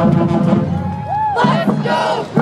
Let's go!